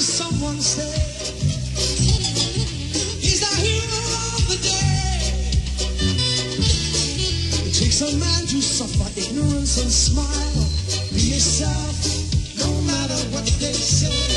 someone. He's hero of the day. It takes a man to suffer ignorance and smile. Be yourself, no matter what they say.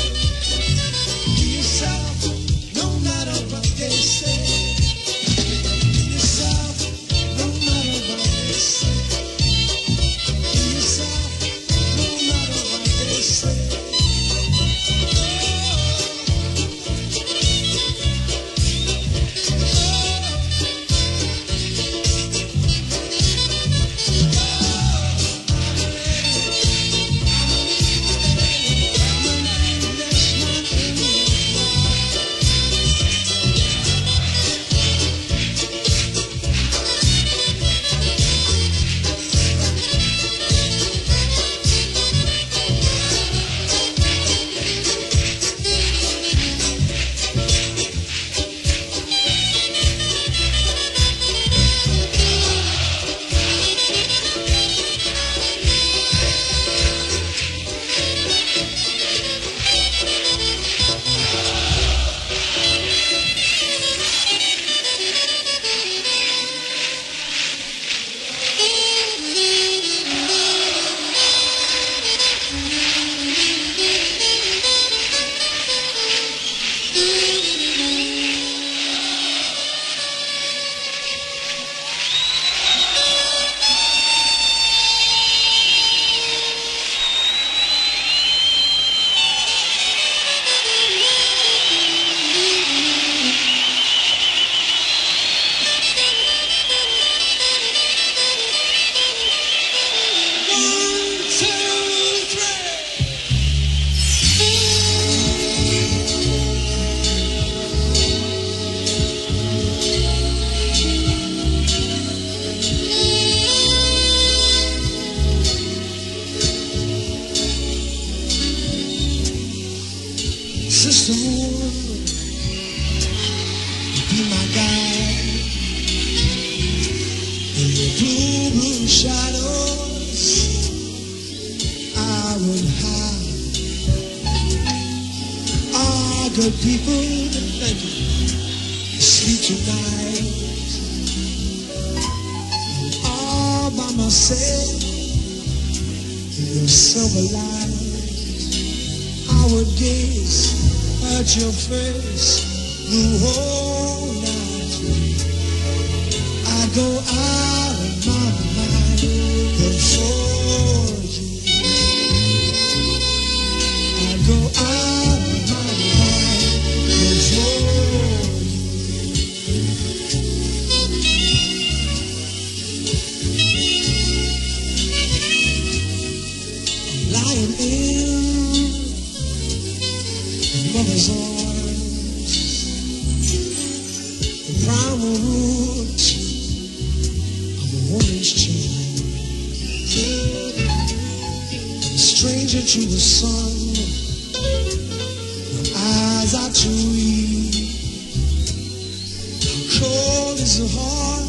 cold is the heart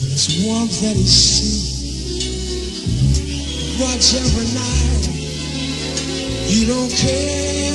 but it's warmth that is seen. Watch every night. You don't care.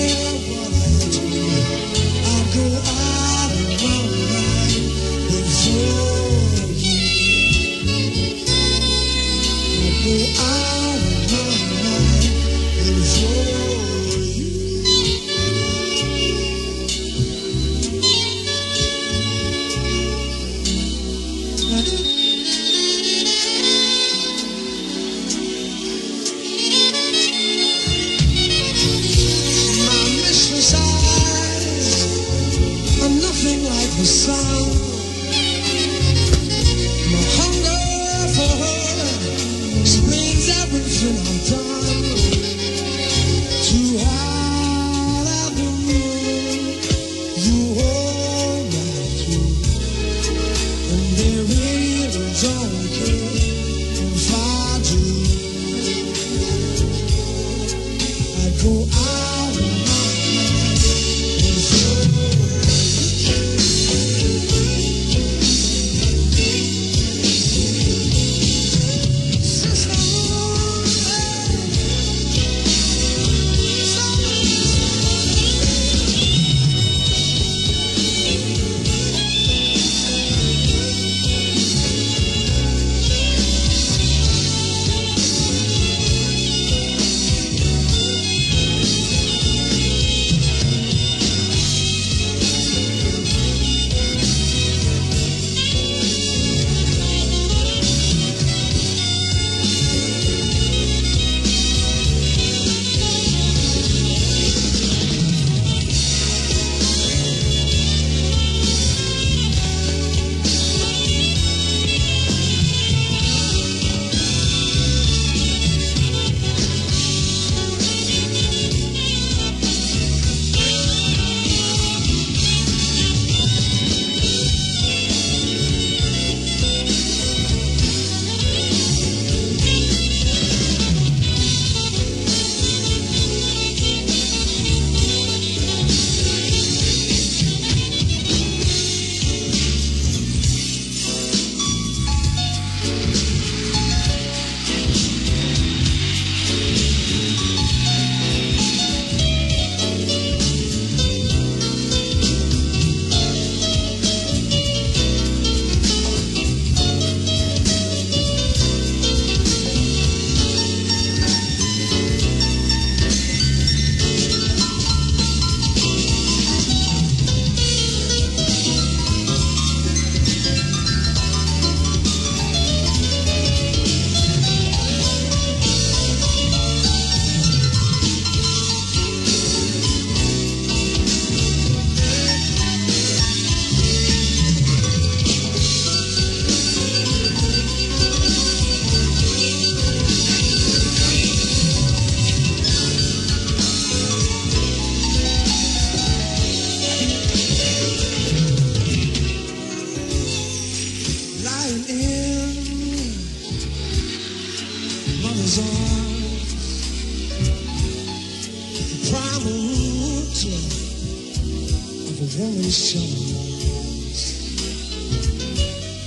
very summer.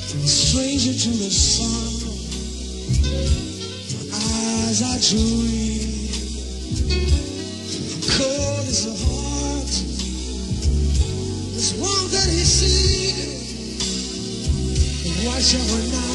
From stranger to the sun, my eyes are dreaming. Cold is the heart, that. Why we not?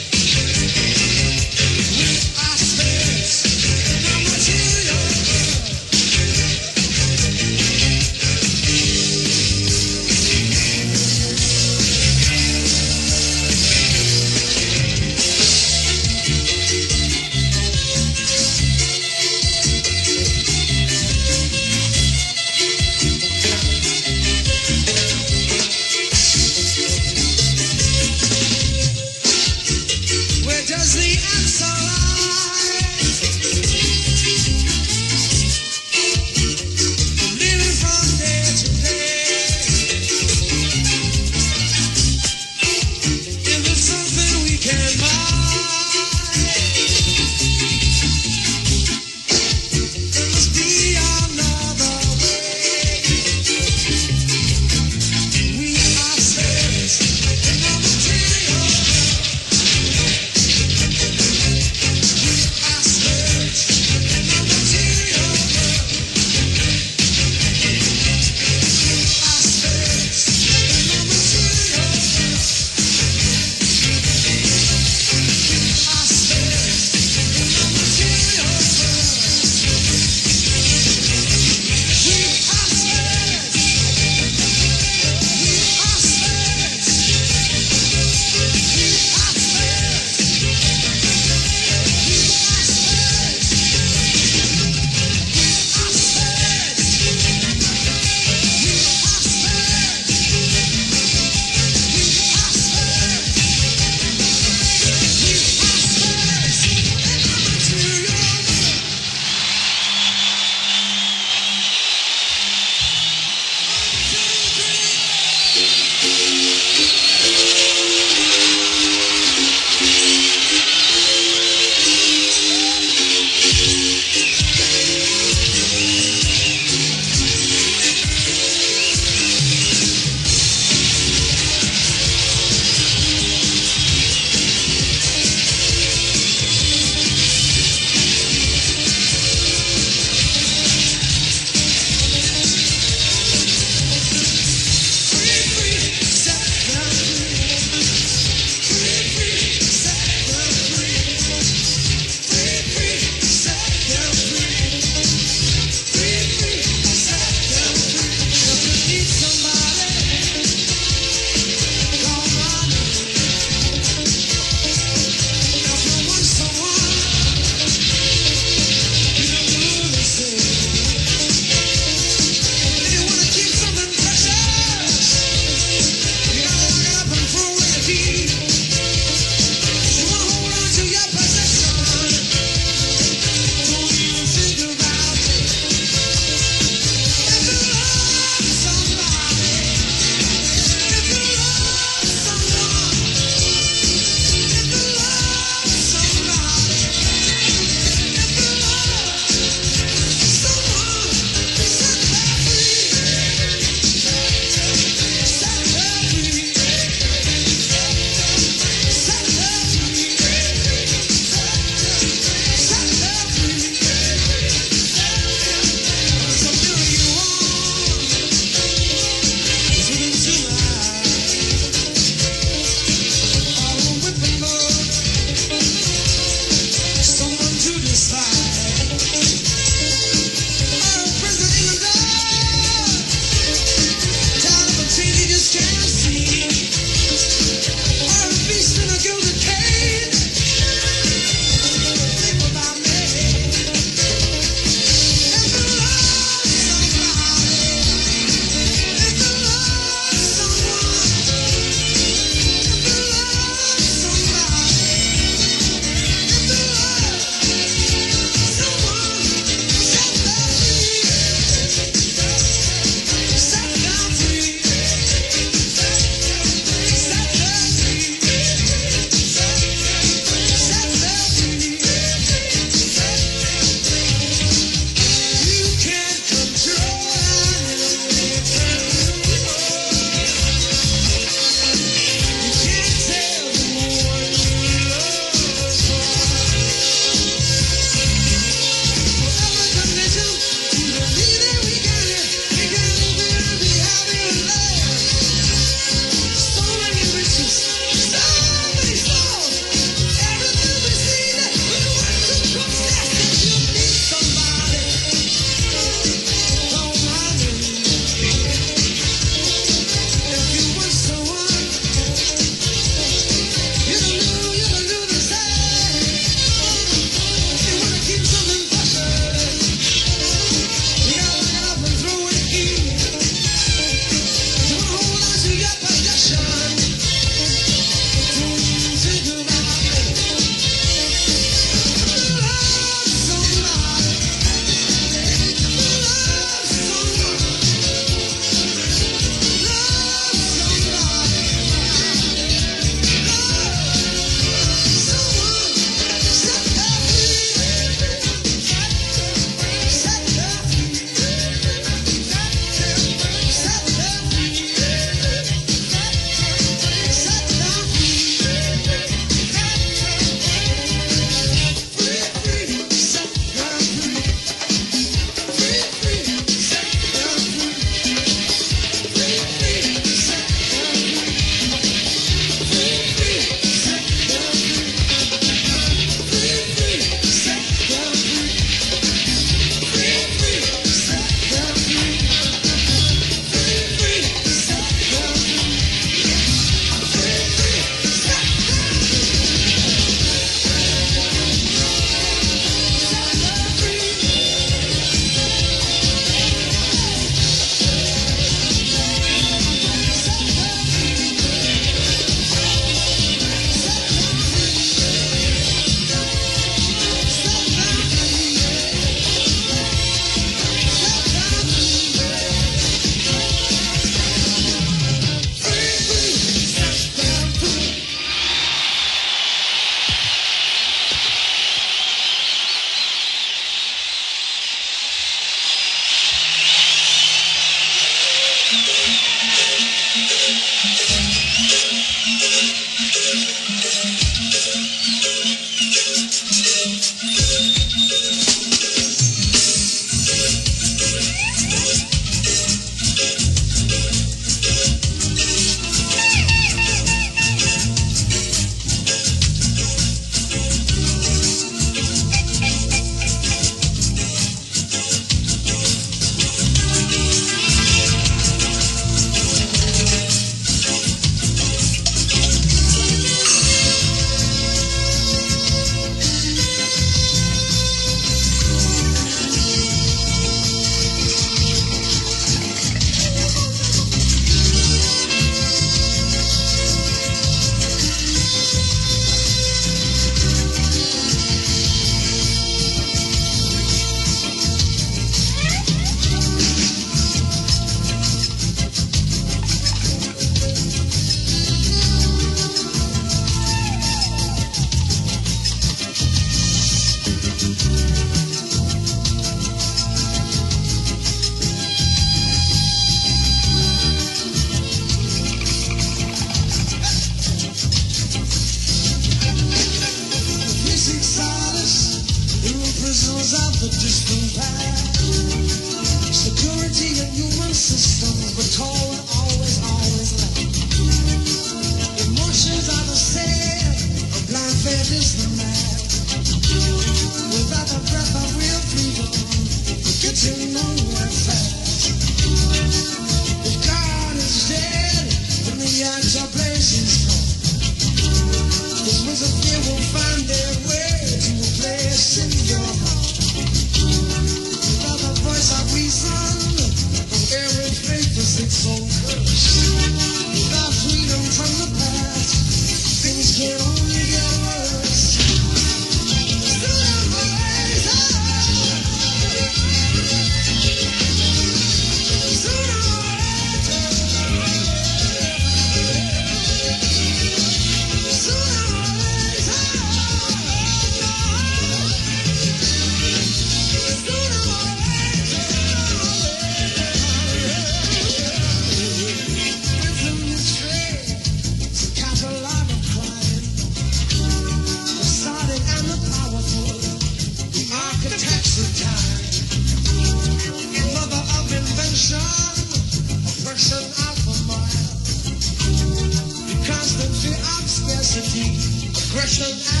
Aggression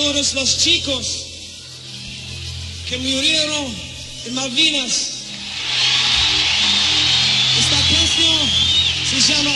todos los chicos que murieron en Malvinas. Esta canción se llama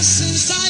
has passed